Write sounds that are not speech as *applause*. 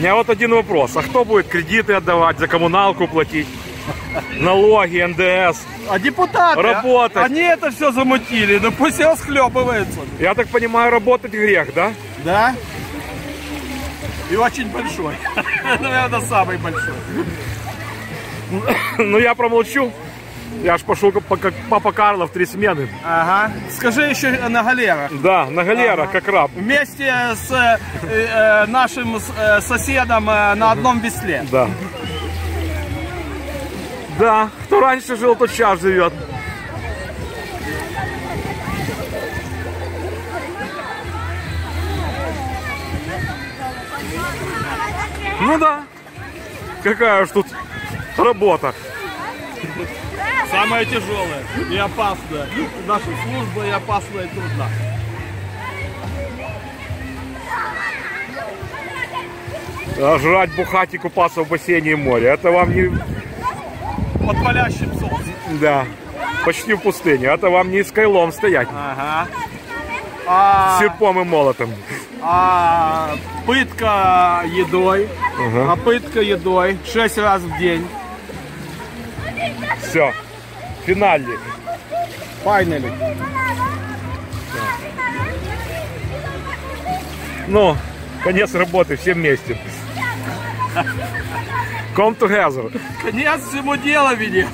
У меня вот один вопрос. А кто будет кредиты отдавать, за коммуналку платить? Налоги, НДС. А депутаты, Работать. они это все замутили, ну пусть все схлебываются. Я так понимаю, работать грех, да? Да? И очень большой. *laughs* Наверное, самый большой. Ну я промолчу. Я ж пошел как папа Карло в три смены. Ага. Скажи еще на галерах. Да, на галерах, как раб. Вместе с э, э, нашим э, соседом э, на одном весле. Да. Да, кто раньше жил, тот сейчас живет. Ну да. Какая уж тут работа. Самое тяжелое и опасное. Наша служба и опасная и трудна. А жрать, бухать и купаться в бассейне и море. Это вам не... Под палящим солнцем. Да. Почти в пустыне. Это вам не с кайлом стоять. Ага. А, Серпом и молотом. а пытка едой. Ага. А пытка едой. Шесть раз в день. Все. Финальник. Finally. Ну, конец работы, все вместе. Come together. Конец всему делу, венец.